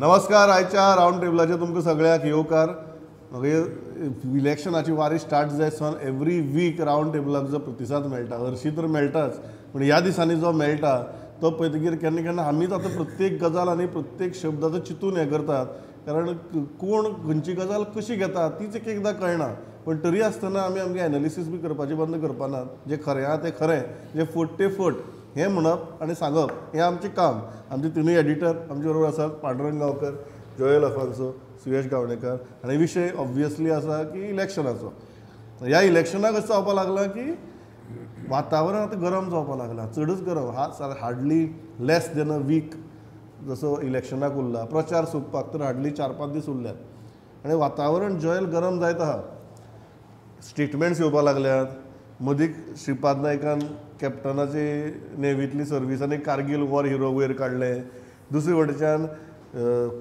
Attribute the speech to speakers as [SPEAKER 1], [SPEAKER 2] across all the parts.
[SPEAKER 1] नमस्कार आयच्या रावंड टेबलाचेर तुमकां सगळ्याक येवकार इलेक्शनाची वारी स्टार्ट जाय सन एवरी वीक रावंड टेबलाक जो प्रतिसाद मेळटा हरशीं तर मेळटाच पूण ह्या दिसांनी जो मेळटा तो पळयतकीर केन्ना केन्ना आमीच आतां प्रत्येक गजाल आनी प्रत्येक शब्दाचो चिंतून हें करतात. कारण कोण खंयची गजाल कशी घेता तीच एक एकदां कळना पण तरी आसतना आमी आमगे एनालिसीस बी करपाचें बंद करपानात जें खरें आहा तें खरें जें फट तें फट. हें म्हणप आनी सांगप हें आमचें काम. आमचे तिनूय एडिटर आमचे बरोबर आसात पांडुरंग गांवकर जोयल अफान्सो सुयश गावडेकर आनी विशय ऑब्वियसली आसा की इलेक्शनाचो. ह्या इलेक्शनाक अशें जावपाक लागलां की वातावरण आतां गरम जावपाक लागलां चडच गरम. हा hardly less than a week जसो इलेक्शनाक उरला. प्रचार सोंपपाक तर हार्डली चार पांच दीस उरल्यात. आनी वातावरण जॉयल गरम जायत आहा. स्टेटमेंट्स येवपाक लागल्यात. मदीक श्रीपाद नायकान कॅप्टनाची नेव्हींतली सर्वीस आनी कारगील वॉर हिरो वयर काडलें दुसरे वटेच्यान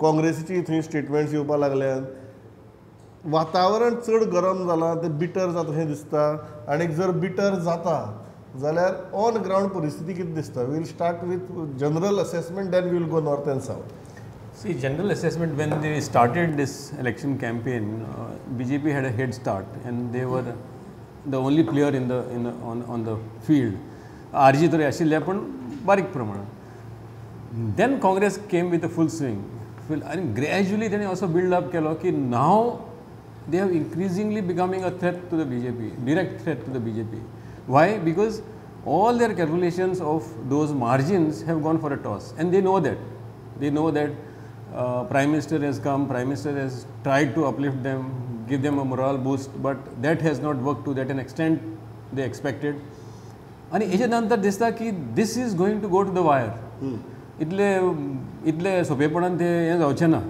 [SPEAKER 1] काँग्रेसीची थंय स्टेटमेंट्स येवपाक लागल्यात वातावरण चड गरम जालां तें बिटर जाता अशें दिसता. आनीक जर बिटर जाता जाल्यार ऑन ग्रावंड परिस्थिती कितें दिसता? We'll start with general assessment then we'll go north and south
[SPEAKER 2] See, general assessment when they started this election campaign, uh, BJP had a head start and they were the only player in the, in the on, on the field. RG तरी आशिल्ले पण बारीक प्रमाणात then Congress came with a full swing आनी gradually तेणें असो build up केलो की नाव they have increasingly becoming a threat to the BJP, direct threat to the BJP. Why? Because all their calculations of those margins have gone for a toss and they know that. They know that uh, Prime Minister has come, Prime Minister has tried to uplift them, give them a morale boost, but that has not worked to that an extent they expected. आणि हेच्या नंतर दिसता की this is going to go to the wire इतले इतले सोपेपणान ते हें जावचें ना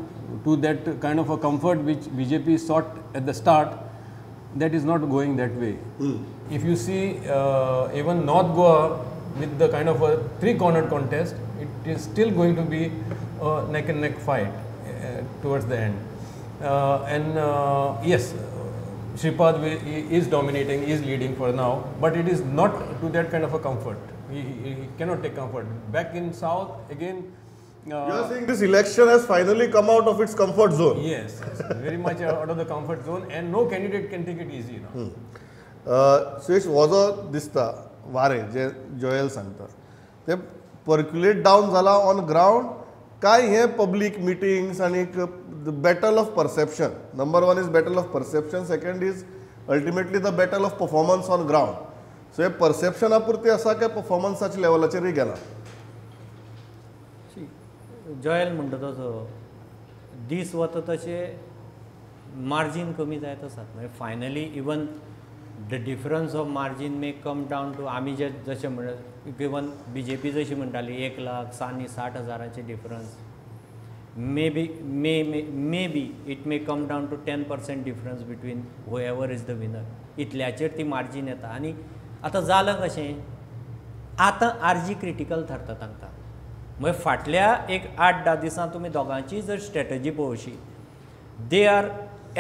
[SPEAKER 2] to that kind of a comfort which BJP sought at the start, that is not going that way. If you see uh, even North Goa with the kind of a three-cornered contest, it is still going to be a neck and neck fight uh, towards the end. Uh, and uh, yes, Shripad is dominating, is leading for now, but it is not to that kind of a comfort. He, he, he cannot take comfort. Back in South, again,
[SPEAKER 1] you are saying this election has finally come out of its comfort zone.
[SPEAKER 2] Yes, yes very much out of the comfort zone, and no candidate can take it easy. You know?
[SPEAKER 1] Suyash हो जो दिसता वारें जे Joel सांगता ते percolate down जाला on ground काय हे पब्लीक मिटिंग्स आनी battle of perception number one is battle of perception second is ultimately the battle of performance on ground so हे परसेप्शना पुरती आसा काय परफॉर्मन्साच्या लेवलाचेरय गेला
[SPEAKER 3] जॉयल म्हणटा तसो दीस वता तशें मार्जीन कमी जायत आसात म्हणजे finally even the difference of margin may come down to आमी जे जशें म्हणटा इवन बी जे पी जशी म्हणटाली एक लाख सानी साठ हजारांचे difference may be may may may be it may come down to ten percent difference between whoever is the winner इतल्याचेर ती मार्जीन येता. आनी आतां जालां कशें आतां आरजी क्रिटिकल थारता तांकां म्हणजे फाटल्या एक आठ धा दिसां तुमी दोगांची जर strategy पळोवशी they are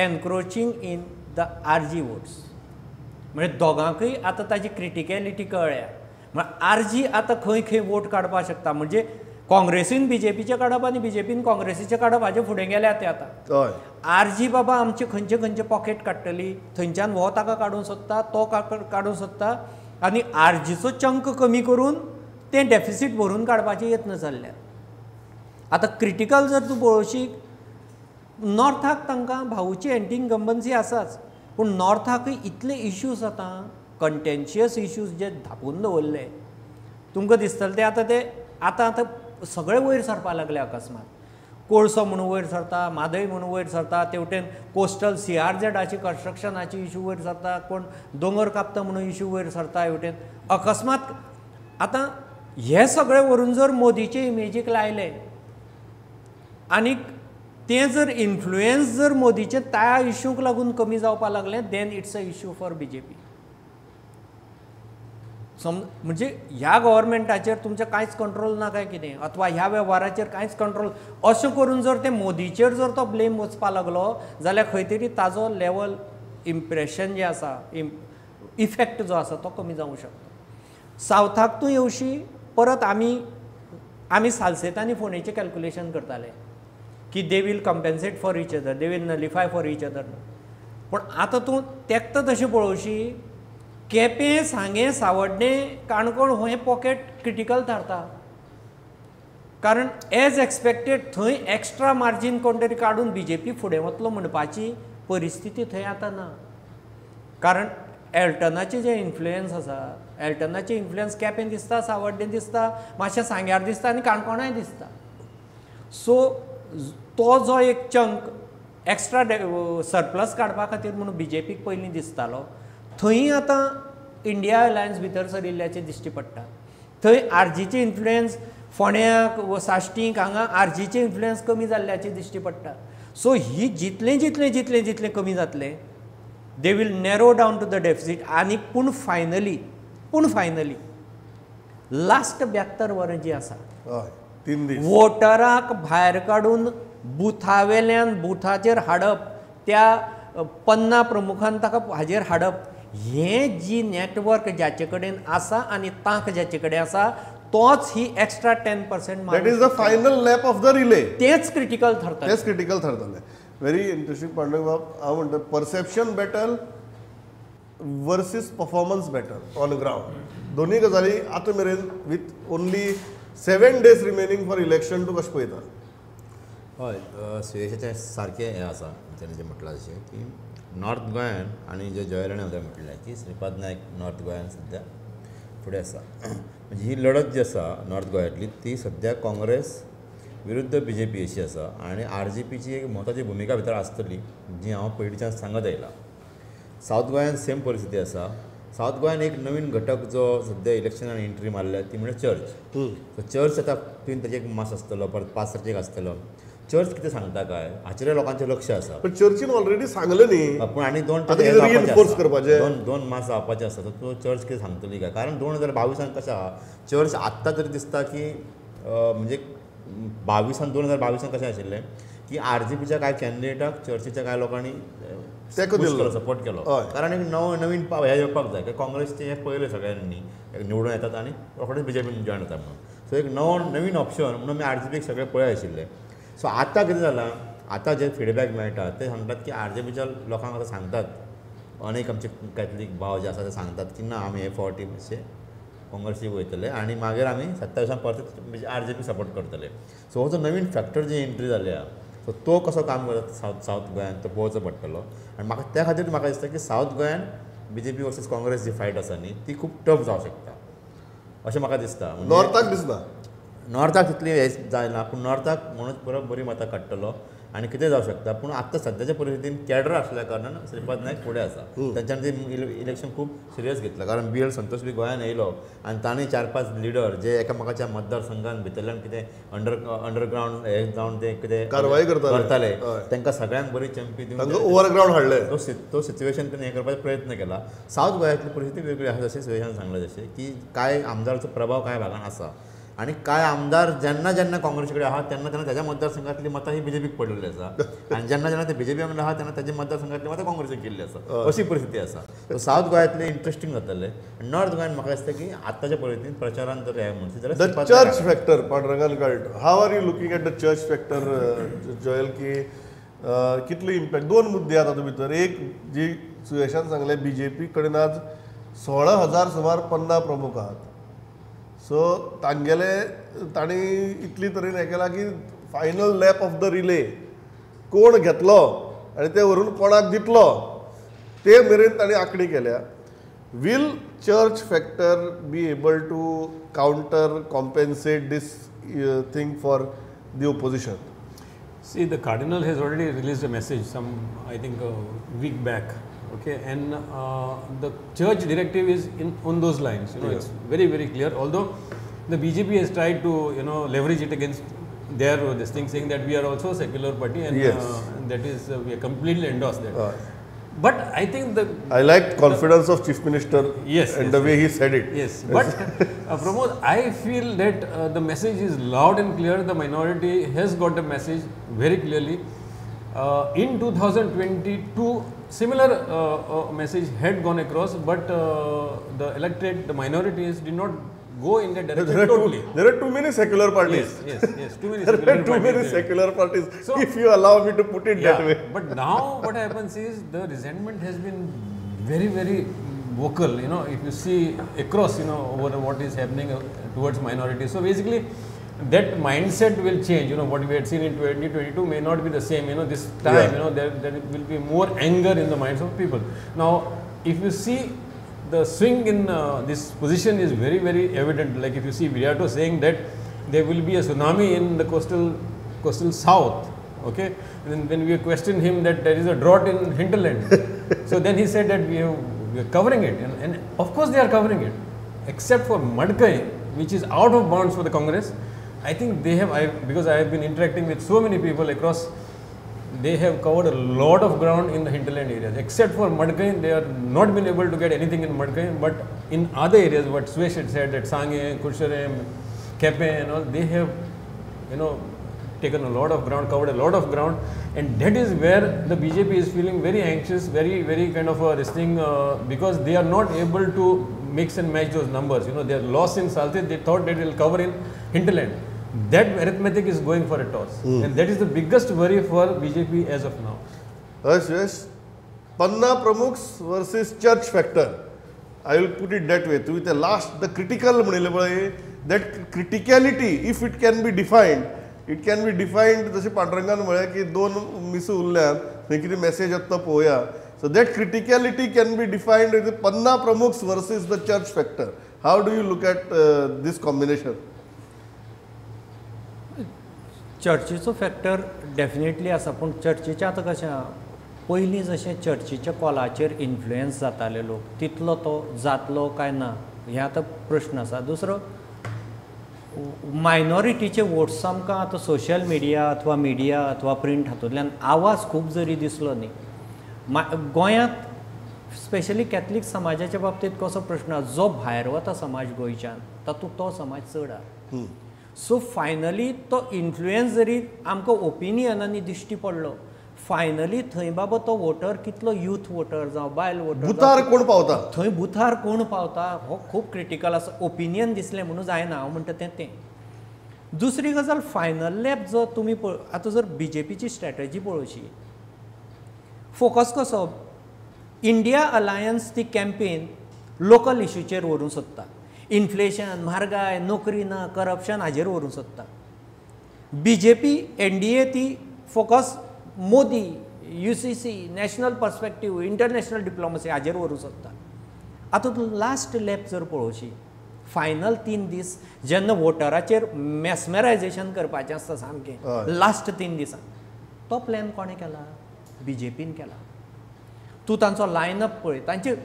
[SPEAKER 3] encroaching in the RG votes म्हणजे दोगांकय आतां ताची क्रिटिकॅलिटी कळ्ळ्या म्हळ्यार आर जी आतां खंय खंय वोट काडपाक शकता? म्हणजे काँग्रेसीन बी जे पीचे काडप आनी बी जे पीन काँग्रेसीचे काडप हाजे फुडें गेल्या ते आतां.
[SPEAKER 1] हय.
[SPEAKER 3] आर जी बाबा आमचे खंयचे खंयचे पॉकेट काडटली थंयच्यान हो ताका काडूंक सोदता तो काडूंक सोदता. आनी आर जीचो चंक कमी करून तें डेफिसीट भरून काडपाचे यत्न चल्ल्यात आतां क्रिटिकल जर तूं पळोवशी नॉर्थाक तांकां भाऊची एंटी इन्कम्बन्सी आसाच पूण नॉर्थाकय इतले इश्यूज आतां कंटेन्शियस इश्यूज जे धापून दवरले तुमकां दिसतलें ते आतां ते आतां आतां सगळे वयर सरपाक लागले अकस्मात. कोळसो म्हणून वयर सरता मादय म्हणून वयर सरता तेवटेन कोस्टल सी आर झेडाची कन्स्ट्रक्शनाची इश्यू वयर सरता कोण दोंगर कापता म्हणून इश्यू वयर सरता हेवटेन अकस्मात आतां हे सगळें व्हरून जर मोदीचे इमेजीक लायले आनीक तें जर इन्फ्लुएन्स जर मोदीचे त्या इश्यूक लागून कमी जावपाक लागलें then it's a issue for B J P some म्हणजे ह्या गव्हर्मेंटाचेर तुमचें कांयच कंट्रोल ना काय कितें अथवा ह्या वेव्हाराचेर कांयच कंट्रोल अशें करून जर ते मोदीचेर जर तो ब्लेम वचपाक लागलो जाल्यार खंय तरी ताजो लेवल इम्प्रेशन जें आसा इफेक्ट जो आसा तो कमी जावंक शकता. सावथाक तूं येवशी परत आमी आमी सालसेतांनी फोंडेचें कॅल्क्युलेशन करताले. की they will compensate for each other they will nullify for each other पूण आतां तूं तेंकता तशें पळोवशी केपें सांगे सावड्डें काणकोण हो हें पॉकेट क्रिटिकल थारता कारण एज एक्सपेक्टेड थंय एक्स्ट्रा मार्जीन कोण तरी काडून बी जे पी फुडें वतलो म्हणपाची परिस्थिती थंय आतां ना. कारण एल्टनाचें जें इन्फ्लुयन्स आसा एल्टनाचें इन्फ्लुयन्स केपें दिसता सावड्डें दिसता मातशें सांग्यार दिसता आनी काणकोणाय दिसता. सो तो जो एक चंक एक्स्ट्रा सरप्लस काडपा खातीर म्हणून बी जे पीक पयलीं दिसतालो थंय आतां इंडिया अलायन्स भितर सरिल्ल्याचें दिश्टी पडटा. थंय आरजीचें इन्फ्लुएन्स फोंड्याक व साश्टींक हांगा आरजीचें इन्फ्लुयन्स कमी जाल्ल्याचें दिश्टी पडटा. सो ही जितलें जितलें जितलें जितलें कमी जातलें they will narrow down to the deficit आनी पूण फायनली पूण फायनली लास्ट ब्यात्तर वरां जी आसा
[SPEAKER 1] हय. तीन दीस
[SPEAKER 3] वोटराक भायर काडून बुथावेल्यान बुथाचेर हाडप त्या पन्ना प्रमुखान ताका हाजेर हाडप हें जी नॅटवर्क जाचे कडेन आसा आनी तांक जाचे कडेन आसा तोच ही extra ten percent
[SPEAKER 1] that is the final lap of the relay
[SPEAKER 3] तेच क्रिटिकल ठरता
[SPEAKER 1] तेच क्रिटिकल ठरतले व्हेरी इंटरेस्टिंग पांडुरंग बाब हांव म्हणटा perception battle versus performance battle on ground दोनूय गजाली आतां मेरेन with only seven days remaining for election तूं कशें पळयता
[SPEAKER 4] हय सुयेशाचें सारकें हें आसा तेणें जें म्हटलां तशें की नॉर्थ गोंयान आनी जे जयराणे हांवें म्हटलें की श्रीपाद नायक नॉर्थ गोंयान सद्या फुडें आसा म्हणजे ही लढत जी आसा नॉर्थ गोंयांतली ती सद्या काँग्रेस विरुद्ध बी जे पी अशी आसा आनी आर जे पीची एक म्हत्वाची भुमिका भितर आसतली जी हांव पयलींच्यान सांगत आयलां सावथ गोंयान सेम परिस्थिती आसा सावथ गोंयान एक नवीन घटक जो सद्या इलेक्शनान एंट्री मारल्या ती म्हणजे चर्च सो चर्च आतां तुवें ताजें एक मास आसतलो परत पांच तारखेक आसतलो चर्च कितें सांगता काय? हाचेर लोकांचें लक्ष आसा
[SPEAKER 1] पण चर्चीन ऑलरेडी सांगलें न्ही
[SPEAKER 4] पूण आनी दोन.
[SPEAKER 1] करपाचें?
[SPEAKER 4] दोन दोन मास जावपाचे आसा तर तो चर्च कितें सांगतली काय? कारण दोन हजार बावीसान कशें आहा चर्च आत्तां तरी दिसता की म्हणजे बावीसान दोन हजार बावीसान कशें आशिल्लें? की आर जी पीच्या कांय कॅन्डिडेटाक चर्चीच्या कांय लोकांनी
[SPEAKER 1] तेंको दिल्लो.
[SPEAKER 4] सपोर्ट केलो.
[SPEAKER 1] हय.
[SPEAKER 4] कारण एक नवो नवीन पाव हे येवपाक जाय काँग्रेसचे हे पयले सगळ्यांनी. निवडून येतात आनी रोखडेच बी जे पीन जॉयन जाता म्हणून. सो एक नवो नवीन ऑप्शन म्हणून आर जी पीक सगळे पळय आशिल्ले. सो आतां कितें जालां आतां जे फिडबॅक मेळटा ते सांगतात की आर जे पीच्या लोकांक आतां सांगतात. अनेक आमचे कॅथलीक भाव जे आसा ते सांगतात की ना आमी हे फावटी मातशे काँग्रेसीक वयतले आनी मागीर आमी सत्ताविसान परत आर जे पी सपोर्ट करतले. सो हो जो नवीन फॅक्टर जी एंट्री जाली आहा सो तो कसो काम करता सावथ सावथ गोंयान तो पळोवचो पडटलो आनी म्हाका त्या खातीर म्हाका दिसता की सावथ गोंयान B J P versus Congress जी फायट आसा न्ही ती खूब टफ जावं शकता. अशें म्हाका दिसता. म्हणजे
[SPEAKER 1] नॉर्थाक दिसना.
[SPEAKER 4] नॉर्थाक तितली हे जायना पूण नॉर्थाक म्हणून परत बरी मतां काडटलो. आनी कितें जावं शकता. पूण आतां सद्याच्या परिस्थितीन कॅडर आसल्या कारणान श्रीपाद नायक फुडें आसा तेंच्यानी ते इलेक्शन खूब सिरियस घेतलं. कारण बी एल संतोष बी गोंयान येयलो आनी ताणें चार पांच लिडर जे एकामेकाच्या मतदारसंघान भितरल्यान कितें अंडर अंडरग्रावंड हे जावन ते कितें
[SPEAKER 1] कारवाई करताले.
[SPEAKER 4] तांकां सगळ्यांक बरी चंपी दिवन
[SPEAKER 1] तांकां ओव्हरग्रावंड हाडले
[SPEAKER 4] तो तो सिच्युएशन त्यांनी हे करपाचो प्रयत्न केला. सावथ गोंयांतली परिस्थिती वेगळी आसा जशें सुयेशान सांगलें जशें की कांय आमदाराचो प्रभाव कांय भागान आसा आनी कांय आमदार जेन्ना जेन्ना काँग्रेसी कडेन आहात तेन्ना तेन्ना त्याच्या मतदारसंघातली मतां ही बीजेपीक पडलेली आसा आनी जेन्ना जेन्ना ते बीजेपी वांगडा आहात तेन्ना त्याच्या मतदारसंघातली मतां काँग्रेसीक गेल्ली आसा अशी परिस्थिती आसा सो सावथ गोंयांतले इंट्रस्टींग जातलें नॉर्थ गोंयान म्हाका दिसता की आत्ताच्या परिस्थितीन प्रचारान जर हे म्हणचे जाल्यार
[SPEAKER 1] चर्च फॅक्टर पांडुरंगान कळट how are you looking at the church factor Joel की uh, कितलो इम्पॅक्ट दोन मुद्दे आहात तातूंत भितर. एक जी सुयेशान सांगलें बी जे पी कडेन आज सोळा हजार सुमार पन्ना प्रमुख आहात. सो तांगेले तांणी इतली तरेन हें केलां की final lap of the relay कोण घेतलो आनी ते व्हरून कोणाक दितलो ते मेरेन तांणी आंकडी केल्या. Will church factor be able to counter compensate this thing for the opposition
[SPEAKER 2] See, the cardinal has already released a message some, I think, a week back. Okay, and uh, the church directive is in on those lines. You know, it's very very clear. Although the BJP has tried to you know leverage it against their uh, this thing, saying that we are also a secular party and,
[SPEAKER 1] Yes.
[SPEAKER 2] uh, that is uh, we are completely endorse that.
[SPEAKER 1] Uh.
[SPEAKER 2] but I think the
[SPEAKER 1] I like confidence of Chief Minister
[SPEAKER 2] Yes,
[SPEAKER 1] and
[SPEAKER 2] yes,
[SPEAKER 1] the way he said it.
[SPEAKER 2] Yes, but uh, Pramod, I feel that uh, the message is loud and clear. The minority has got the message very clearly. Uh, in 2022, similar uh, uh, message had gone across, but uh, the electorate, the minorities, did not go in that
[SPEAKER 1] There
[SPEAKER 2] direction
[SPEAKER 1] are,
[SPEAKER 2] totally.
[SPEAKER 1] too, there are too many secular parties.
[SPEAKER 2] Yes, yes, yes. Too many
[SPEAKER 1] There
[SPEAKER 2] secular
[SPEAKER 1] are too
[SPEAKER 2] parties
[SPEAKER 1] many secular parties.
[SPEAKER 2] So-
[SPEAKER 1] if you allow me to put it that way.
[SPEAKER 2] But now what happens is the resentment has been very, very vocal. You know, if you see across, you know, over what is happening uh, towards minorities. So basically, that mindset will change. You know, what we had seen in 2022 may not be the same. You know, this time,
[SPEAKER 1] Yeah.
[SPEAKER 2] you know, there, there will be more anger in the minds of people. Now, if you see the swing in uh, this position is very, very evident. Like if you see Viriato saying that there will be a tsunami in the coastal coastal south. Okay, and then when we questioned him that there is a drought in hinterland, so then he said that we, have, we are covering it, and, and of course they are covering it, except for Madkai, which is out of bounds for the Congress. I think they have, I, because I have been interacting with so many people across they have covered a lot of ground in the hinterland areas. Except for Madkain, they are not been able to get anything in Madkain, but in other areas, what Swesh had said, that Sangye, Kusharem, Kepe and all, they have, you know, taken a lot of ground, covered a lot of ground, and that is where the BJP is feeling very anxious, very, very kind of uh, this thing, uh, because they are not able to mix and match those numbers. You know, they are lost in Salted, they thought they will cover in hinterland. That arithmetic is going for a toss, and that is the biggest worry for BJP as of now.
[SPEAKER 1] Yes, yes. Panna Pramukhs versus church factor. I will put it that way. Last the critical म्हणिल्ले पळय that criticality if it can be defined it can be defined जशें पांडुरंगान म्हळें की दोन miss उरल्यात थंय कितें message तो पळोवया so that criticality can be defined Panna प्रमुख्स versus the church factor how do you look at this combination
[SPEAKER 3] चर्चीचो factor definitely आसा पूण चर्चीचें आतां कशें पयलीं जशें चर्चीच्या कॉलाचेर इन्फ्लुयन्स जाताले लोक तितलो तो जातलो काय ना हे आतां प्रश्न आसा दुसरो मायनॉरिटीचे वोट्स आमकां आतां सोशल मिडिया अथवा मिडिया अथवा प्रिंट हातूंतल्यान आवाज खूब जरी दिसलो न्ही मा गोंयांत स्पेशली कॅथलीक समाजाच्या बाबतींत कसो प्रश्न आसा जो भायर वता समाज गोंयच्यान तातूंत तो समाज चड आहा. सो फायनली तो इन्फ्लुयन्स जरी आमकां ओपिनियनांनी दिश्टी पडलो. फायनली थंय बाबा तो वोटर कितलो युथ वोटर जावं बायल वोटर
[SPEAKER 1] बुतार कोण पावता?
[SPEAKER 3] थंय बुथार कोण पावता? हो खूब क्रिटिकल आसा ओपिनियन दिसलें म्हणून जायना हांव म्हणटा तें तें. दुसरी गजाल फायनल लॅब जो तुमी पळय आतां जर बी जे पीची स्ट्रॅटजी पळोवची. फोकस कसो? इंडिया अलायन्स ती कॅम्पेन लोकल इश्यूचेर व्हरूंक सोदता इन्फ्लेशन म्हारगाय नोकरी ना करप्शन हाजेर व्हरूंक सोदता बी J P N D A ती focus Modi U C C national perspective international diplomacy हाजेर व्हरूंक सोदता आतां तूं लास्ट लॅप जर पळोवची फायनल तीन दीस जेन्ना वोटराचेर मॅस्मरायजेशन करपाचें आसता सामकें. लास्ट तीन दिसान तो प्लॅन कोणें केला? बी जे पीन केला. तूं तांचो लायनअप पळय तांचे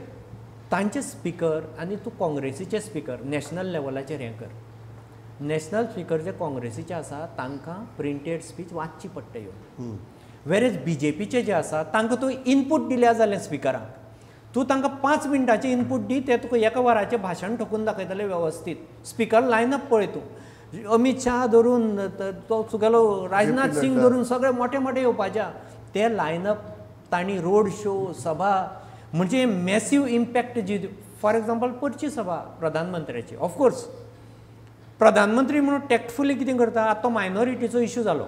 [SPEAKER 3] तांचे स्पिकर आनी तूं काँग्रेसीचे स्पिकर नॅशनल लेवलाचेर हें कर. नॅशनल स्पिकर जे काँग्रेसीचे आसा तांकां प्रिंटेड स्पीच वाचची पडटा येवन वेरेज बी जे पीचे जे आसा तांकां तूं इनपूट दिल्या जालें स्पिकराक तूं तांकां पांच मिनटाचें इनपूट दी ते तुका एका वराचें भाशण ठोकून दाखयतले वेवस्थीत स्पिकर लायनअप पळय तूं. अमित शाह धरून त- तुगेलो राजनाथ सिंग. धरून सगळे मोठे मोठे येवपाचे ते लायनअप तांणी रोड शो सभा म्हणजे मॅसिव इम्पॅक्ट जी फॉर एक्झाम्पल परची सभा प्रधानमंत्र्याची. ऑफकोर्स प्रधानमंत्री म्हणून टॅक्टफुली कितें करता? आतां तो मायनॉरिटीचो इश्यू जालो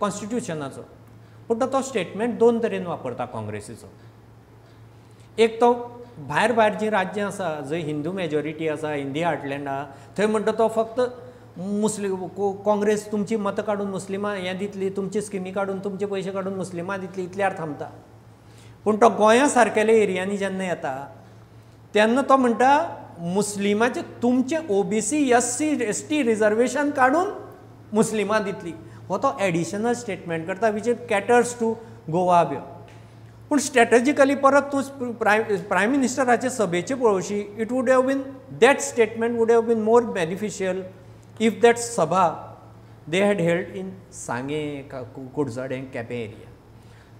[SPEAKER 3] कॉन्स्टिट्युशनाचो पूण तो- स्टेटमेंट दोन तरेन वापरता काँग्रेसीचो. एक तो भायर भायर जीं राज्यां आसा जंय हिंदू मेजॉरिटी आसा हिंदी हार्टलँड आहा थंय म्हणटा तो फक्त मुस्लिम काँग्रेस तुमची मतां काडून मुस्लिमां हें दितली तुमची स्किमी काडून तुमचे पयशे काडून मुस्लिमां दितली इतल्यार थांबता. पूण तो गोंया सारकेल्या एरियांनी जेन्ना येता तेन्ना तो म्हणटा मुस्लिमाचे तुमचे OBC S C S T reservation काडून मुस्लिमां दितली. हो तो एडिशनल स्टेटमेंट करता which it caters to Goa B पूण स्ट्रॅटजिकली परत तूं प्रायम प्रायम मिनिस्टराचे सभेचे पळोवशी it would have been that statement would have been more beneficial if that सभा दे हॅड हेल्ड इन सांगे कुडचडे केपें एरिया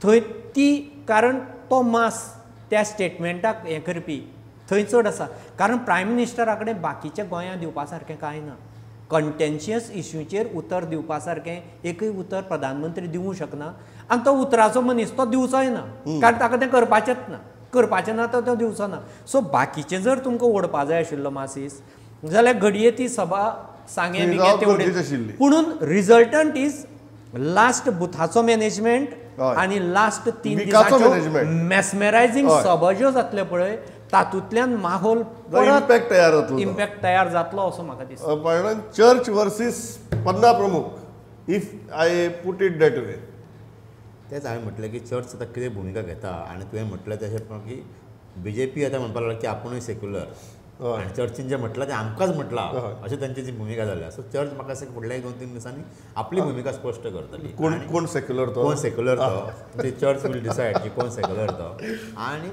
[SPEAKER 3] थंय ती कारण तो मास त्या स्टेटमेंटाक हें करपी. थंय चड आसा. कारण प्रायम मिनिस्टरा कडेन बाकीच्या गोंयांत दिवपा सारकें कांय ना. कंटेन्शियस इश्यूचेर उतर दिवपा सारकें एकूय उतर प्रधानमंत्री दिवंक शकना. आनी तो उतराचो मनीस तो दिवचोय ना. कारण ताका तें करपाचेंच ना. करपाचें ना तो तो दिवचो ना. सो बाकीचें जर तुमकां ओडपा जाय आशिल्लो मासीस जाल्यार घडये ती सभा सांगे तेवढे. पुणून रिझल्टंट इज लास्ट बुथाचो मॅनेजमेंट. आणि लास्ट तीन दिसांच्यो
[SPEAKER 1] management.
[SPEAKER 3] मॅस्मेरायझिंग
[SPEAKER 1] हय.
[SPEAKER 3] सभा ज्यो जातल्यो पळय तातूंतल्यान माहोल
[SPEAKER 1] impact तयार जातलो.
[SPEAKER 3] इम्पॅक्ट तयार जातलो असो म्हाका दिसता
[SPEAKER 1] चर्च वर्सीस पन्ना प्रमुख if I put it that way
[SPEAKER 4] तेच हांवें म्हटलें की चर्च आतां कितें भुमिका घेता आनी तुवें म्हटलें तशें की बी जे पी आतां म्हणपाक लागला की आपुणूय सेक्युलर
[SPEAKER 1] हय.
[SPEAKER 4] चर्चीन जें म्हटलां तें आमकांच म्हटलां. अशी तांची जी भुमिका जाल्या सो चर्च म्हाका फुडल्या दोन तीन दिसांनी आपली भुमिका स्पश्ट करतली
[SPEAKER 1] कोण कोण सेक्युलर तो?
[SPEAKER 4] कोण सेक्युलर तो? ते चर्च विल डिसायड की कोण सेक्युलर तो? आनी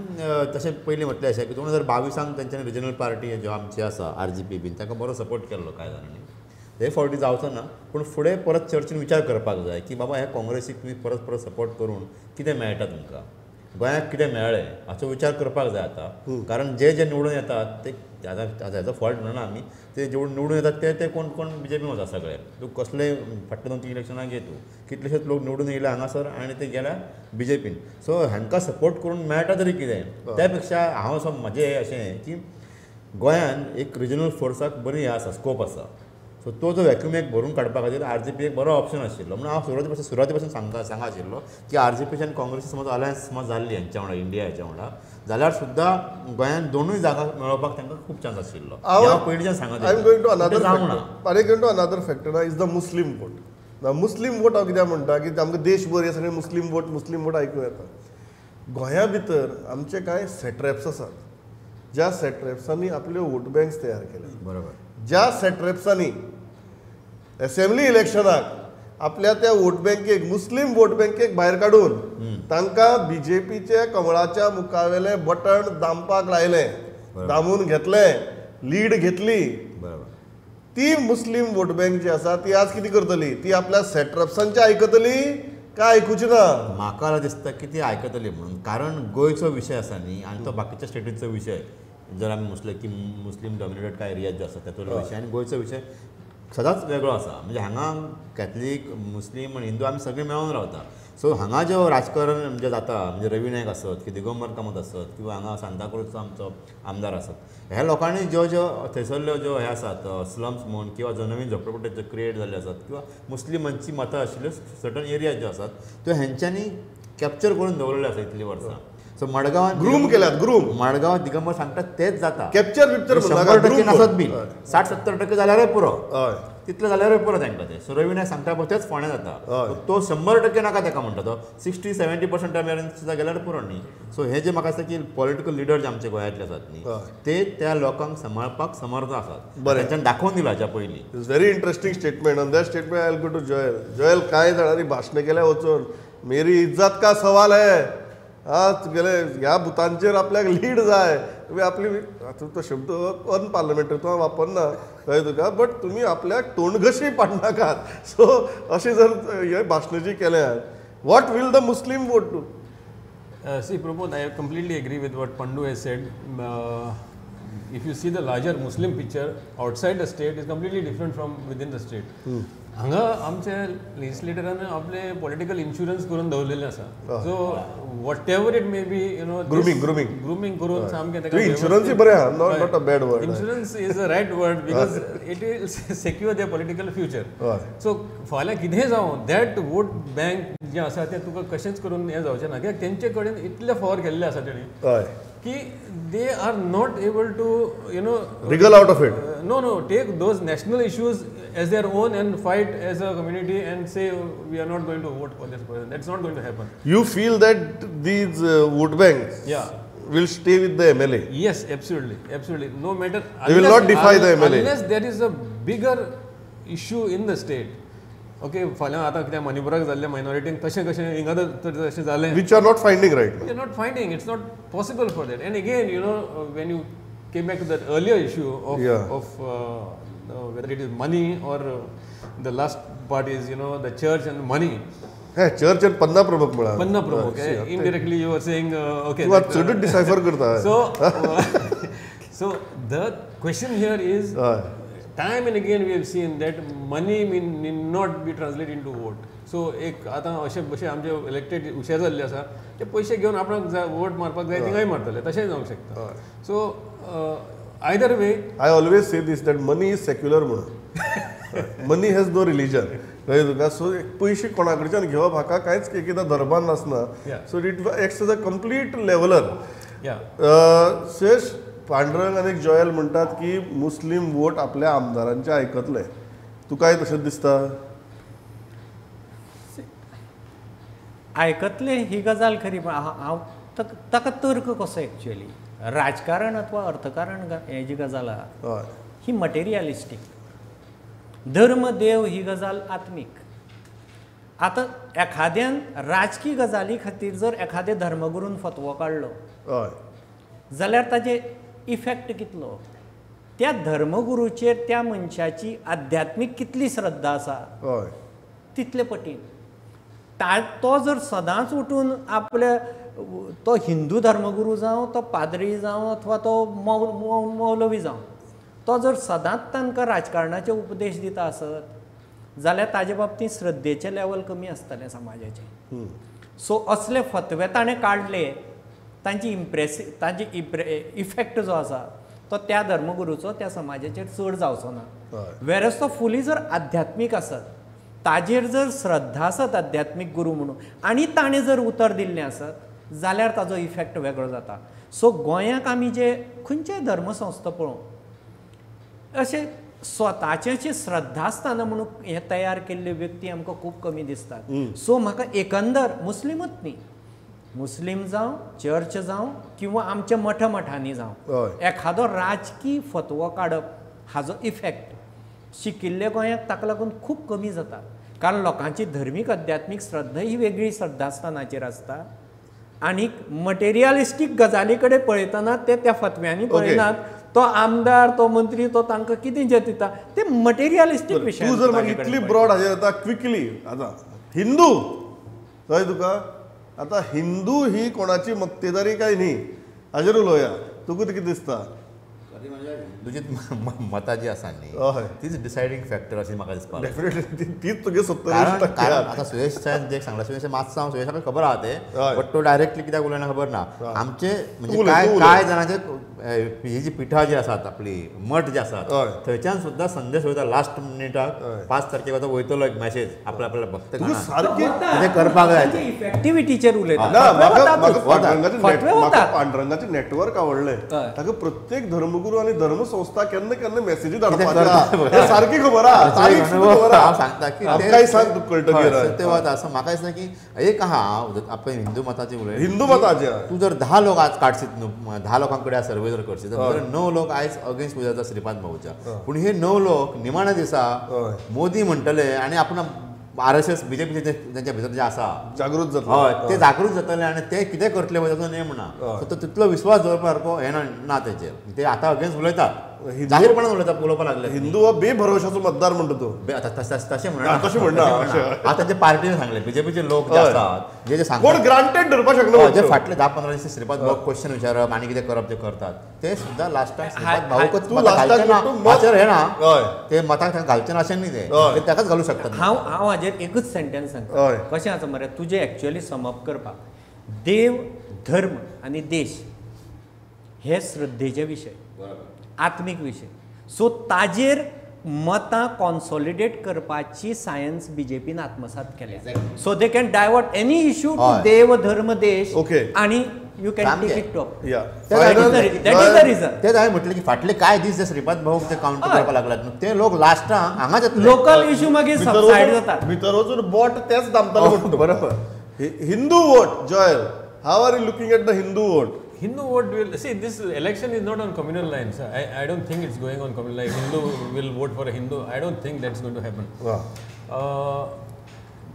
[SPEAKER 4] तशें पयलीं म्हटलें अशें की दोन हजार बावीसांक तेंच्यांनी रिजनल पार्टी ज्यो आमची आसा आर जी पी बीन तांकां बरो सपोर्ट केल्लो कांय जाणांनी हे फावटी जावचो ना पूण फुडें परत चर्चीन विचार करपाक जाय की बाबा ह्या काँग्रेसीक तुमी परत परत सपोर्ट करून कितें मेळटा तुमकां? गोंयाक कितें मेळ्ळें हाचो विचार करपाक जाय आतां. कारण जे जे निवडून येतात ते आतां आतां हेचो फॉल्ट म्हणना आमी ते जेवण निवडून येतात ते ते कोण कोण बी जे पीन वता सगळे. तूं कसलेय फाटल्या दोन तीन इलेक्शनाक घे तूं. कितलेशेच लोक निवडून येयले हांगासर आनी ते गेल्या बी जे पीन सो हांकां सपोर्ट करून मेळटा तरी कितें त्या पेक्षा हांव असो म्हजें अशें की गोंयान एक रिजनल फोर्साक बरी हें आसा स्कोप आसा. सो तो जो वॅक्यूम एक भरून काडपा खातीर आर जी पी एक बरो ऑप्शन आशिल्लो. म्हणून हांव सुरवाती पासून सुरवाती पासून सांगता सांगा आशिल्लो की आर जी पीच्यान काँग्रेसी समज अलायन्स समज जाल्ली हेंच्या वांगडा इंडिया हेच्या वांगडा. जाल्यार सुद्दां गोंयान दोनूय जागा मेळोवपाक तांकां खूब चान्स आशिल्लो. हांव पयलींच्यान सांगत I am
[SPEAKER 1] going to. Another going to another factor is the Muslim vote Muslim vote हांव कित्याक म्हणटा की आमकां देशभर हे सगळे मुस्लीम वोट मुस्लीम वोट आयकूं येता. गोंया भितर आमचे कांय सेट्रॅप्स आसात. ज्या सेट्रॅप्सांनी आपल्यो वोट बँक्स तयार केल्या
[SPEAKER 4] बरोबर.
[SPEAKER 1] ज्या सेट्रॅप्सांनी असेंब्ली इलेक्शनाक आपल्या त्या वोट बँकेक मुस्लीम वोट बँकेक भायर काडून तांकां बी जे पीचे कमळाच्या मुखावेले बटण दामपाक लायलें. दामून घेतलें लीड घेतली.
[SPEAKER 4] बरोबर.
[SPEAKER 1] ती मुस्लीम वोट बँक जी आसा ती आज कितें करतली? ती आपल्या सेट्रप्सांची आयकतली काय आयकुची ना?
[SPEAKER 4] म्हाका दिसता की ती आयकतली म्हणून. कारण गोंयचो विशय आसा न्ही आनी तो बाकीच्या स्टेटीचो विशय जर आमी मुस्लीम की मुस्लीम डॉमिनेटेड कांय एरियाज जो आसा ताचो विशय आनी गोंयचो विशय सदांच वेगळो आसा म्हणजे हांगा कॅथलीक मुस्लीम आनी हिंदू आमी सगळे मेळून रावता. सो हांगा जो राजकारण म्हणजे जाता म्हणजे रवी नायक आसत की दिगंबर कामत आसत किंवा हांगा सांताक्रूजचो आमचो आमदार आसत ह्या लोकांनी ज्यो ज्यो थंयसरल्यो ज्यो हे आसात स्लम्स म्हण किंवा जो नवीन झोपडपट्ट्यो क्रिएट जाल्ले आसात किंवा मुस्लिमांची मतां आशिल्ल्यो सर्टन एरिया ज्यो आसात त्यो हेंच्यांनी कॅप्चर करून दवरलेले आसा इतलीं वर्सां सो मडगांवांत
[SPEAKER 1] ग्रूम केल्यात ग्रूम.
[SPEAKER 4] मडगांव दिगंबर सांगता तेच जाता.
[SPEAKER 1] कॅप्चर बिप्चर
[SPEAKER 4] शंबर टक्के नासत बी साठ सत्तर टक्के जाल्यारूय पुरो.
[SPEAKER 1] हय.
[SPEAKER 4] तितलें जाल्यारूय पुरो तांकां ते. सो रवी नायक सांगता पळय तेच फोण्या जाता. तो शंबर टक्के नाका ताका म्हणटा तो. सिक्स्टी सेव्हन्टी पर्संट मेरेन सुद्दां गेल्यार पुरो न्ही. सो हे जे म्हाका दिसता की पॉलिटिकल लिडर जे आमचे गोंयांतले आसात न्ही. ते त्या लोकांक सांबाळपाक समर्थ आसात
[SPEAKER 1] बरें.
[SPEAKER 4] तेंच्यानी दाखोवन दिला हाच्या पयलीं
[SPEAKER 1] it's very interesting statement on that statement I go to Joel Joel कांय जाणांनी भाशणां केल्या वचून? मेरी इज्जत का सवाल है? आज गेले ह्या भूतांचेर आपल्याक लीड जाय. तुम्ही आपली आता तो शब्द अन पार्लमेंटरी तुम्हाला वापरना कळ्ळे तुका बट तुम्ही आपल्याक तोंडघशी पाडनाकात सो अशें जर हे भाशण जी केल्यार what will the Muslim vote
[SPEAKER 2] to see Pramod I completely agree with what Pandu A add if you see the larger Muslim picture outside the state is completely different from within the state हांगा आमच्या लेजिस्लेटरान आपले political insurance करून दवरलेले आसा. So whatever it may be you know
[SPEAKER 1] Grooming, grooming.
[SPEAKER 2] Grooming करून सामकें
[SPEAKER 1] insurance बरें आहा, not- not a bad word.
[SPEAKER 2] Insurance is a right word because it will secure their political
[SPEAKER 1] future
[SPEAKER 2] so फाल्यां कितेंय जावं दॅट वोट बँक जें आसा तें तुका कशेंच करून हें जावचें ना. कित्याक तेंचे कडेन इतले फावर केल्ले आसा तेणी
[SPEAKER 1] हय
[SPEAKER 2] की they are not able to you know
[SPEAKER 1] wriggle out of it
[SPEAKER 2] no no take those national issues As their own and fight as a community and say we are not going to vote for this person that's not going to happen
[SPEAKER 1] You feel that these uh, vote banks
[SPEAKER 2] Yeah.
[SPEAKER 1] will stay with the MLA.
[SPEAKER 2] Yes, absolutely, absolutely. No matter.
[SPEAKER 1] They will not defy the MLA.
[SPEAKER 2] Unless there is a bigger issue in the state. Okay फाल्यां आतां कितें मणिपुराक जाल्लें मायनॉरिटींक तशें कशें हिंगा तर तशें जालें
[SPEAKER 1] Which you are not finding right now.
[SPEAKER 2] you're not finding it's not possible for that and again you know uh, when you came back to that earlier issue of
[SPEAKER 1] Yeah.
[SPEAKER 2] of uh, uh, whether it is money or uh, the last part is you know the church and money
[SPEAKER 1] हे church आणि पन्ना प्रमुख म्हणा
[SPEAKER 2] panna pramukh eh? indirectly you were saying uh, okay
[SPEAKER 1] Tu
[SPEAKER 2] that, uh,
[SPEAKER 1] चडूच डिसायफर करता
[SPEAKER 2] so uh, so the question here is
[SPEAKER 1] हय
[SPEAKER 2] time and again we have seen that money mean, need not be translated into vote. So एक आतां अशे भशेन आमचे elected हुशार जाल्ले आसा ते पयशे घेवन आपणाक जाय वोट मारपाक जाय थिंगाय मारतले तशेंय जावंक शकता so either way,
[SPEAKER 1] I always say this that money is secular म्हणून. मनी हॅज नो रिलीजन कळ्ळें तुका सो पयशे कोणा कडच्यान घेवप हाका कांयच एकदा धर्मान नासना. So it acts as a complete leveller
[SPEAKER 2] yeah.
[SPEAKER 1] Pandurang आनी जॉयल म्हणटात की मुस्लीम वोट आपल्या आमदारांचे आयकतले तुकाय तशेंच दिसता?
[SPEAKER 3] आयकतले ही गजाल खरी पण हा- हांव तक- तर्क कसो एक्चुअली राजकारण अथवा अर्थकारण हे जी गजाल आहा ही मटेरियलिस्टीक धर्म देव ही गजाल आत्मीक. आतां एखाद्यान राजकीय गजाली खातीर जर एखादे धर्मगुरून फतवो काडलो
[SPEAKER 1] हय.
[SPEAKER 3] जाल्यार ताजे इफेक्ट कितलो? त्या धर्मगुरूचेर त्या मनशाची आध्यात्मीक कितली श्रद्धा आसा
[SPEAKER 1] हय.
[SPEAKER 3] तितले पटीन. ता तो जर सदांच उठून आपल्या तो हिंदू धर्मगुरू जावं तो पाद्री जावं अथवा तो मौ मौ मौलवी जावं तो जर सदांच तांकां राजकारणाचे उपदेश दिता आसत जाल्यार ताजे बाबतींत श्रद्धेचें लेवल कमी आसतलें समाजाचें. सो असले फतवे ताणें काडले तांची इम्प्रेसी तांची इप्रे इफेक्ट जो आसा तो त्या धर्मगुरूचो त्या समाजाचेर चड जावचो ना. वेरस तो फुली जर आध्यात्मीक आसत ताजेर जर श्रद्धा आसत आध्यात्मीक गुरू म्हणून आनी ताणें जर उतर दिल्लें आसत जाल्यार ताजो इफेक्ट वेगळो जाता. सो गोंयाक आमी जे खंयचेय धर्मसंस्था पळोवं अशे स्वताचे श्रद्धास्थानां म्हणून हे तयार केल्ले व्यक्ती आमकां खूब कमी दिसतात. सो म्हाका एकंदर मुस्लिमूच न्ही मुस्लीम जावं चर्च जावं किंवा आमच्या मठ मठांनी जावं. एखादो राजकीय फतवो काडप हाजो इफेक्ट शिकिल्ले गोंयाक ताका लागून खूब कमी जाता. कारण लोकांची धर्मीक अध्यात्मीक श्रद्धा ही वेगळी श्रद्धास्थानाचेर आसता आनीक मटेरियलिस्टीक गजाली कडेन पळयतना ते त्या फतव्यांनी पळयनात. तो आमदार तो मंत्री तो तांकां कितें जे दिता? ते मटेरियलिस्टीक विशय
[SPEAKER 1] तूं जर म्हाका इतली ब्रॉड हाजेर येता क्विकली आतां हिंदू कळ्ळें तुका? आतां हिंदू ही कोणाची मक्तेदारी काय न्ही. हाजेर उलोवया तुका कितें दिसता?
[SPEAKER 4] तुजी मतां जी आसा न्ही. तीच डिसायडींग फॅक्टर अशी म्हाका दिसता
[SPEAKER 1] डेफिनेटली तीच तुगे सत्तर
[SPEAKER 4] कारण
[SPEAKER 1] आहा.
[SPEAKER 4] आता सुयश साहेब जे सांगला सुयश मातसो हांव सुयशाक खबर आहा. ते बट तो डायरेक्टली कित्याक उलयना खबर ना. आमचे म्हणजे काय जाणांचे ही जी पिठा जी आसात आपली मठ जे आसात
[SPEAKER 1] हय.
[SPEAKER 4] थंयच्यान सुद्दां संदेश वयता लास्ट मिनिटाक पांच तारखेक वता वयतलो एक मॅसेज आपल्या आपल्या भक्त
[SPEAKER 1] सारकी
[SPEAKER 4] करपाक जाय ते.
[SPEAKER 3] इफेक्टिविटीचेर उलयता
[SPEAKER 1] पांडुरंगाचे नेटवर्क आवडले. ताका प्रत्येक धर्मगुरू आणि धर्मसंस्था केन्ना केन्ना मेसेजी. हे सारकी खबर
[SPEAKER 4] सांगता की
[SPEAKER 1] आमकांय सांग तुका कळटकीर
[SPEAKER 4] हय, ते वता असं म्हाका की एक आहा आपण हिंदू मताची उलय
[SPEAKER 1] हिंदू मताचे.
[SPEAKER 4] तू जर धा लोक आज काडशीत न्हू धा लोकां कडेन सर्वे जर करशीत जाल्यार णव लोक आयज अगेन्स्ट उलयता श्रीपाद भाऊच्या पूण हे णव लोक निमाण्या दिसा. मोदी म्हणटले आनी आपूण आर एस एस बीजेपीचे तेंच्या भितर जे आसा
[SPEAKER 1] जागृत जातलो
[SPEAKER 4] हय ते जागृत जातले आनी ते कितें करतले ताचो नेम ना. सो तो तितलो विश्वास दवरपा सारको हे ना ना तेचेर ते आतां अगेन्स्ट उलयतात
[SPEAKER 1] हिंदू-
[SPEAKER 4] जाहीरपणान उलयतात उलोवपाक लागले
[SPEAKER 1] हिंदू हो बेभरोशाचो मतदार म्हणटा तूं.
[SPEAKER 4] बे- आता तस- तस- तशें म्हणना
[SPEAKER 1] तशें म्हणना.
[SPEAKER 4] आता जे पार्टीने सांगले बीजेपीचे लोक जे जे जे
[SPEAKER 1] कोण
[SPEAKER 4] सांगतात
[SPEAKER 1] ग्रांटेड धरपाक शकलो
[SPEAKER 4] जे फाटले धा पंदरा दीस श्रीपाद भाऊ क्वेश्चन विचारप आनी कितें करप जे करतात ते सुद्दां लास्टाक भाऊकच
[SPEAKER 1] तूं
[SPEAKER 4] घालचे
[SPEAKER 1] तूं
[SPEAKER 4] हाचेर हे ना
[SPEAKER 1] हय.
[SPEAKER 4] ते मताक ताका घालचे ना अशें न्ही ते. ते ताकाच घालूं शकतात.
[SPEAKER 3] हांव हांव हाजेर एकूच सेंटेन्स सांगता.
[SPEAKER 1] हय.
[SPEAKER 3] कशें आसा मरे तुजें एक्चुअली समअप करपाक देव धर्म आनी देश हे श्रद्धेचे विशय आत्मीक विशय सो ताजेर मतां कॉन्सॉलिडेट करपाची सायन्स बीजेपीन आत्मसात केल्या so they can divert any issue
[SPEAKER 4] to.
[SPEAKER 3] देव धर्म देश
[SPEAKER 1] Okay.
[SPEAKER 3] आणि you
[SPEAKER 4] can.
[SPEAKER 3] Take it top
[SPEAKER 1] या
[SPEAKER 4] ते
[SPEAKER 3] That is the
[SPEAKER 1] Final-
[SPEAKER 3] re- that is the reason.
[SPEAKER 4] ते हांवें म्हटलें की फाटले कांय दीस जे श्रीपाद भाऊ ते काउंटर. करपाक लागल्यात न्हू ते लोक लास्टाक हांगाच येतले.
[SPEAKER 3] लोकल इश्यू मागीर सबसायड जातात.
[SPEAKER 1] भितर वचून बोट तेच दामतालो
[SPEAKER 4] बरोबर.
[SPEAKER 1] Hindu vote Joel how are you looking at the Hindu vote
[SPEAKER 2] Hindu vote will see this election is not on communal lines. I, I don't think it's going on communal lines. Hindu will vote for a Hindu. I don't think that's going to happen. Uh,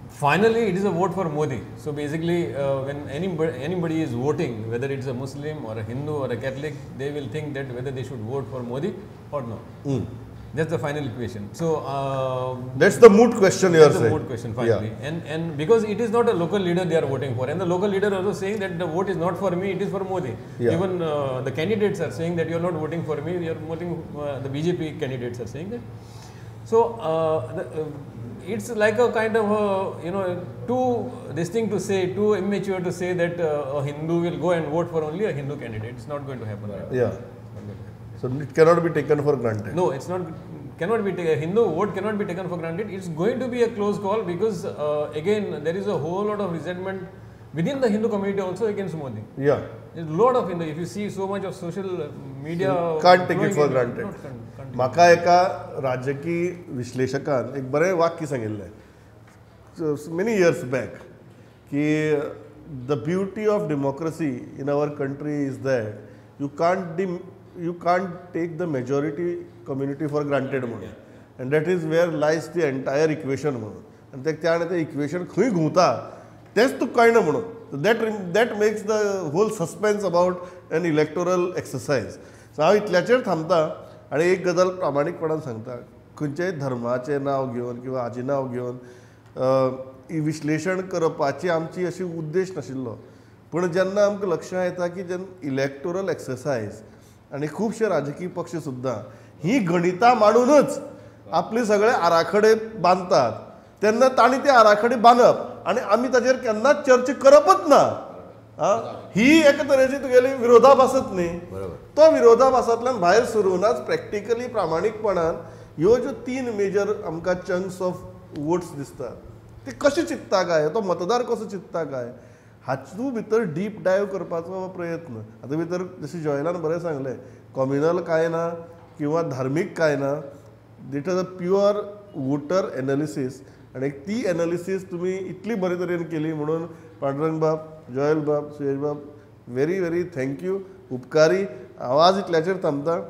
[SPEAKER 2] finally, it is a vote for Modi. So basically, uh, when anybody, anybody is voting, whether it's a Muslim or a Hindu or a Catholic, they will think that whether they should vote for Modi or no. That's the final equation. So uh,
[SPEAKER 1] That's the moot question you are saying.
[SPEAKER 2] vote question finally. And and because it is not a local leader they are voting for, and the local leader also saying that the vote is not for me, it is for Modi.
[SPEAKER 1] Yeah.
[SPEAKER 2] Even uh, the candidates are saying that you are not voting for me, you are voting. Uh, the BJP candidates are saying that. So uh, the, uh, it's like a kind of a, you know too this thing to say, too immature to say that uh, a Hindu will go and vote for only a Hindu candidate. It's not going to happen.
[SPEAKER 1] Yeah.
[SPEAKER 2] It's not going to happen.
[SPEAKER 1] So it cannot be taken for granted
[SPEAKER 2] No, it's not. Cannot be taken. Hindu vote cannot be taken for granted. It's going to be a close call because uh, again there is a whole lot of resentment within the Hindu community also against Modi.
[SPEAKER 1] या
[SPEAKER 2] There's a lot of Hindu. If you see so much of social uh, media,
[SPEAKER 1] can't take it
[SPEAKER 2] flowing
[SPEAKER 1] for
[SPEAKER 2] in,
[SPEAKER 1] granted.
[SPEAKER 2] not can't- can't.
[SPEAKER 1] म्हाका एका राजकीय विश्लेशकान एक बरें वाक्य सांगिल्लें many years back की the beauty of democracy in our country is that you can't D you can't take the majority community for granted म्हणून. And that is where lies the entire equation म्हणून. आनी ते त्या ते equation खंय घुंवता तेच तुका कळना म्हणून. That that makes the whole suspense about an electoral exercise so हांव इतल्याचेर थांबता आनी एक गजाल प्रामाणीकपणान सांगता खंयच्याय धर्माचें नांव घेवन किंवा हाचें नांव घेवन विश्लेशण करपाची आमची अशी उद्देश नाशिल्लो. पूण जेन्ना आमकां लक्षांत येता की जेन्ना इलेक्टोरल एक्सरसायज आनी खुबशे राजकीय पक्ष सुद्दां ही गणितां मांडूनच आपले सगळे आराखडे बांदतात तेन्ना तांणी ते आराखडे बांदप आनी आमी ताचेर केन्नाच चर्चा करपच ना? ही? एका तरेची तुगेली विरोधाभासच न्ही. तो विरोधाभासांतल्यान भायर सरूनच प्रॅक्टिकली प्रामाणीकपणान ह्यो ज्यो तीन मेजर आमकां चंक्स ऑफ वोट्स दिसतात. ते कशे चिंतता काय? तो मतदार कसो चिंतता काय? हातूंत भितर डीप डायव करपाचो प्रयत्न. हातूंत भितर जशें जॉयलान बरें सांगलें कॉम्युनल कांय ना किंवा धार्मीक कांय ना it is a pure voter analysis आनी ती एनालिसीस तुमी इतली बरे तरेन केली म्हणून पांडुरंग बाब जॉयल बाब सुयश बाब व्हेरी व्हेरी थँक्यू उपकारी आवाज इतल्याचेर थांबता.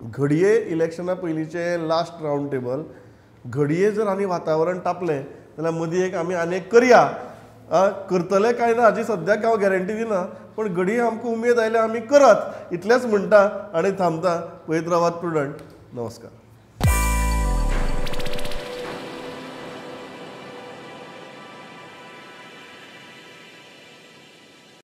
[SPEAKER 1] घडये इलेक्शना पयलींचे लास्ट रावंड टेबल घडये जर आमी वातावरण तापलें जाल्यार मदीं एक आमी आनी एक करया. करतले काय ना हाची सद्याक हांव गॅरंटी दिना पण घडये आमकां उमेद आयल्या आमी करात. इतलेंच म्हणटा आनी थांबता. पयत रावात प्रुडंट नमस्कार.